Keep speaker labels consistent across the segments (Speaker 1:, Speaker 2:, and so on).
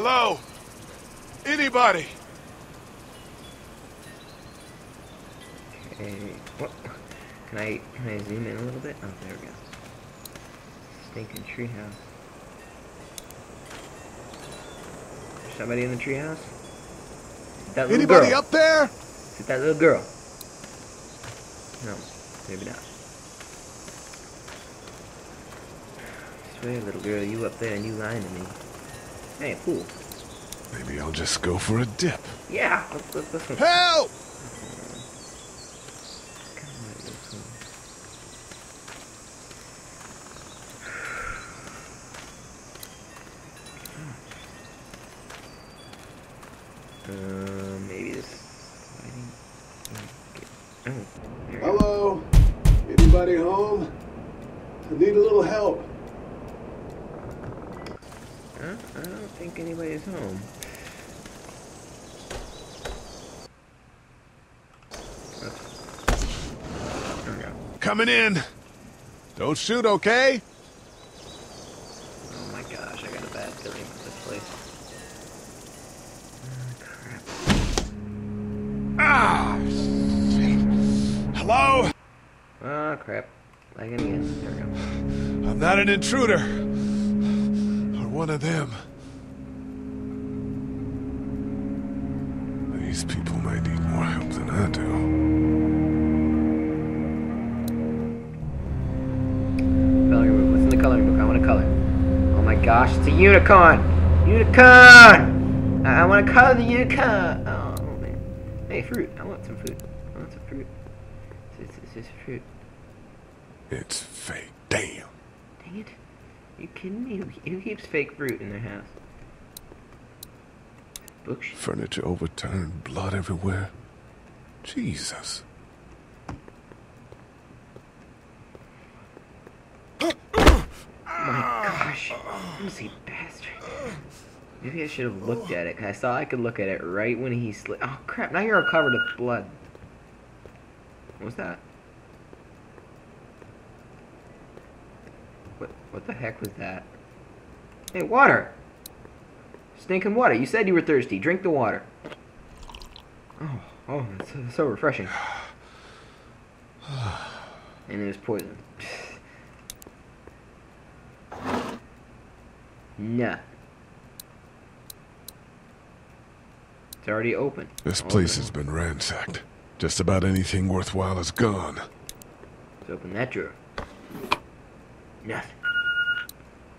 Speaker 1: Hello? Anybody?
Speaker 2: Okay. What? Can I can I zoom in a little bit? Oh, there we go. Stinking treehouse. Somebody in the treehouse? That little
Speaker 1: Anybody
Speaker 2: girl.
Speaker 1: up there?
Speaker 2: Is it that little girl? No, maybe not. I swear, little girl, you up there and you lying to me. Hey, fool.
Speaker 1: Maybe I'll just go for a dip.
Speaker 2: Yeah,
Speaker 1: Help!
Speaker 2: Uh,
Speaker 3: I
Speaker 2: don't think anybody's home. There we go.
Speaker 1: Coming in. Don't shoot, okay?
Speaker 2: Oh my gosh, I got a bad feeling for this place. Oh, crap.
Speaker 1: Ah! shit. Hello?
Speaker 2: Oh crap. Lagging again. There we go.
Speaker 1: I'm not an intruder. One of them. These people might need more help than I do.
Speaker 2: Coloring book. What's in the coloring book? I want a color. Oh my gosh, it's a unicorn! Unicorn! I, I want to color the unicorn! Oh, oh, man. Hey, fruit. I want some fruit. I want some fruit. It's, just fruit.
Speaker 1: It's fake. Damn.
Speaker 2: Dang it. You kidding me? Who, who keeps fake fruit in their house? Bookshelf.
Speaker 1: Furniture overturned, blood everywhere. Jesus.
Speaker 2: Oh my gosh. Bastard. Maybe I should have looked at it, I saw I could look at it right when he slipped. Oh crap, now you're all covered with blood. What was that? What, the heck was that? Hey, water! Stinking water. You said you were thirsty. Drink the water. Oh, oh, that's so, so refreshing. And it was poison. Nah. It's already open.
Speaker 1: This
Speaker 2: All
Speaker 1: place
Speaker 2: open.
Speaker 1: has been ransacked. Just about anything worthwhile is gone.
Speaker 2: Let's open that drawer. Nothing.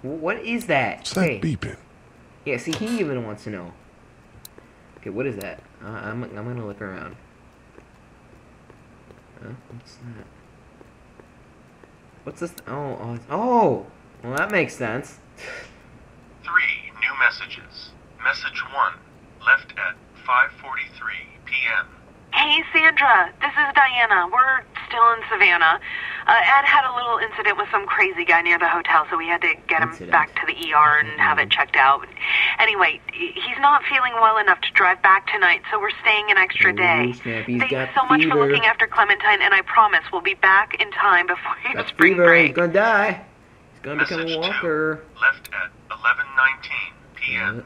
Speaker 2: Wh- What is that?
Speaker 1: What's that
Speaker 2: hey.
Speaker 1: beeping?
Speaker 2: Yeah, see, he even wants to know. Okay, what is that? Uh, I'm, I'm gonna look around. Huh? What's that? What's this? Oh, oh, oh! Well, that makes sense.
Speaker 4: Three new messages. Message one, left at 5:43 p.m.
Speaker 5: Hey, Sandra. This is Diana. We're still in Savannah. Uh, Ed had a little incident with some crazy guy near the hotel, so we had to get him
Speaker 2: Incident.
Speaker 5: back to the ER and have it checked out. Anyway, he's not feeling well enough to drive back tonight, so we're staying an extra day.
Speaker 2: snap, he's
Speaker 5: Thanks
Speaker 2: got
Speaker 5: so much
Speaker 2: fever.
Speaker 5: for looking after Clementine, and I promise we'll be back in time before your
Speaker 2: Got
Speaker 5: spring
Speaker 2: fever. He's
Speaker 5: break.
Speaker 2: gonna die. He's gonna become
Speaker 4: Message
Speaker 2: a
Speaker 4: two, left at 11:19 p.m.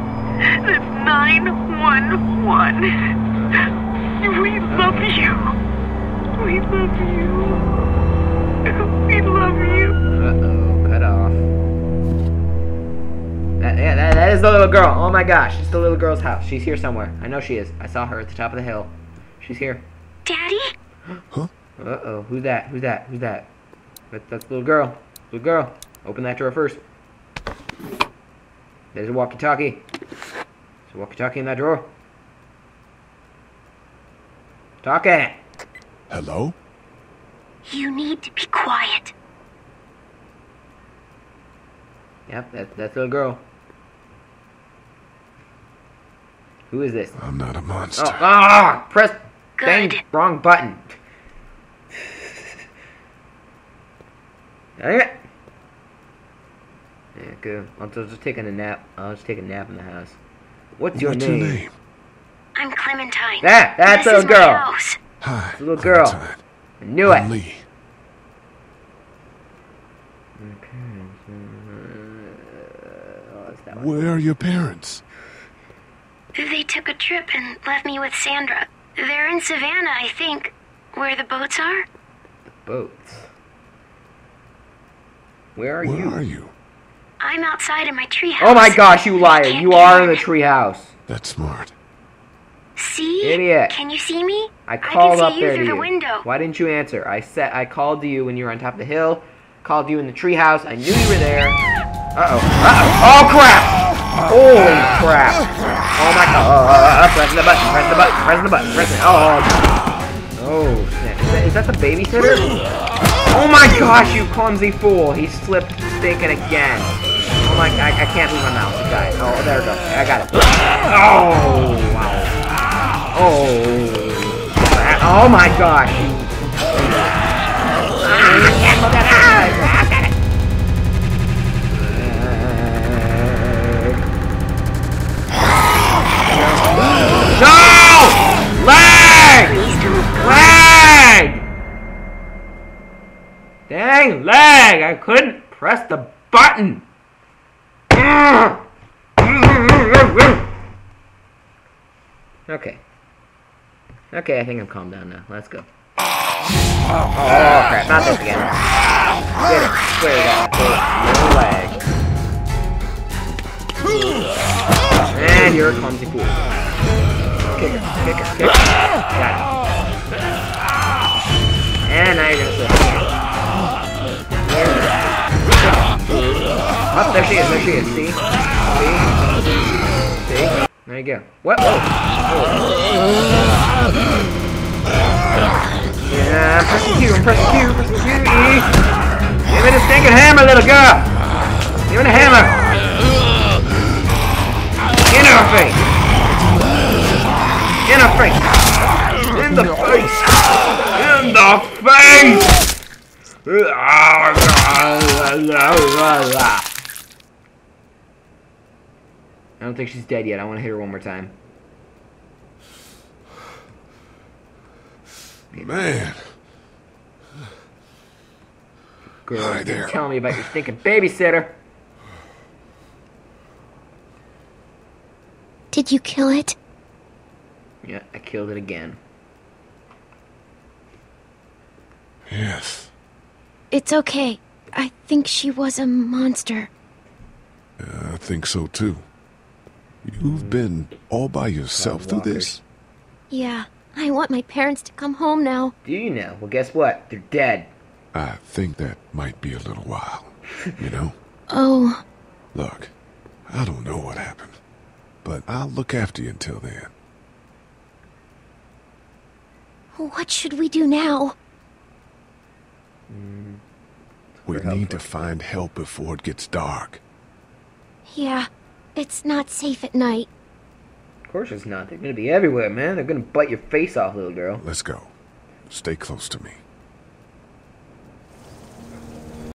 Speaker 5: That's 911. We love you. We love you. We love you.
Speaker 2: Uh-oh, cut off. That, yeah, that, that is the little girl. Oh my gosh, it's the little girl's house. She's here somewhere. I know she is. I saw her at the top of the hill. She's here.
Speaker 6: Daddy? Huh?
Speaker 2: Uh-oh, who's that? Who's that? Who's that? That, that's the little girl. Little girl. Open that door first. There's a walkie-talkie. There's a walkie-talkie in that drawer. Talking.
Speaker 1: Hello?
Speaker 6: You need to be quiet.
Speaker 2: Yep, that, that's the little girl. Who is this?
Speaker 1: I'm not a monster.
Speaker 2: Oh, ah! Press dang wrong button. Dang it. Yeah, good. I'll just, just taking a nap. I'll just take a nap in the house. What's your
Speaker 1: What's
Speaker 2: name?
Speaker 1: your name?
Speaker 6: I'm Clementine.
Speaker 2: That, that's
Speaker 6: this
Speaker 2: a
Speaker 6: is my
Speaker 2: girl.
Speaker 6: house.
Speaker 1: Hi,
Speaker 2: little girl.
Speaker 1: Clementine.
Speaker 2: I knew
Speaker 1: I'm
Speaker 2: it.
Speaker 1: Lee.
Speaker 2: That's that one.
Speaker 1: Where are your parents?
Speaker 6: They took a trip and left me with Sandra. They're in Savannah, I think, where the boats are.
Speaker 2: The boats. Where are
Speaker 1: Where
Speaker 2: you?
Speaker 1: Where are you?
Speaker 6: I'm outside in my treehouse.
Speaker 2: Oh my gosh, you liar! You are in the treehouse.
Speaker 1: That's smart.
Speaker 6: See?
Speaker 2: Idiot.
Speaker 6: Can you see me?
Speaker 2: I called
Speaker 6: can
Speaker 2: up
Speaker 6: you
Speaker 2: there
Speaker 6: through
Speaker 2: to
Speaker 6: the
Speaker 2: you.
Speaker 6: window.
Speaker 2: Why didn't you answer? I said I called to you when you were on top of the hill. Called you in the treehouse. I knew you were there. Uh oh. Uh oh. Oh crap! Holy crap! Oh my god! Uh, uh, uh, press the button. Press the button. Press the button. Press it. Oh. Oh snap! Is that, is that the babysitter? Oh my gosh! You clumsy fool! He slipped thinking again. My! I, I can't move my mouse. It died. Oh, there we go. I got it. Oh wow! Oh. Oh my gosh. No! Lag! Lag! Dang, lag! I couldn't press the button! Okay. Okay, I think I'm calmed down now. Let's go. Oh crap, not this again. Get it. Swear to God. No lag. And you're a clumsy fool. Kick it, kick it, kick it. Got it. And now you're gonna slip. Up, there she is, there she is. See? See? See? There you go. What? Whoa. Yeah, I'm pressing Q, I'm pressing Q, pressing Q, E. Give me the stinking hammer, little girl. Give me the hammer. In her face. In her face. In the face. In the face. Ah, I don't think she's dead yet. I want to hit her one more time.
Speaker 1: Man,
Speaker 2: Girl,
Speaker 1: Hi there.
Speaker 2: didn't tell me about your stinking babysitter.
Speaker 6: Did you kill it?
Speaker 2: Yeah, I killed it again.
Speaker 1: yes.
Speaker 6: It's okay. I think she was a monster.
Speaker 1: I think so too. You've been all by yourself through this?
Speaker 6: Yeah, I want my parents to come home now.
Speaker 2: Do you know? Well, guess what? They're dead.
Speaker 1: I think that might be a little while. You know?
Speaker 6: Oh,
Speaker 1: Look, I don't know what happened, but I'll look after you until then.
Speaker 6: what should we do now?
Speaker 1: We
Speaker 2: For help
Speaker 1: need to find help before it gets dark.
Speaker 6: Yeah, it's not safe at night.
Speaker 2: Of course it's not. They're gonna be everywhere, man. They're gonna bite your face off, little girl.
Speaker 1: Let's go. Stay close to me.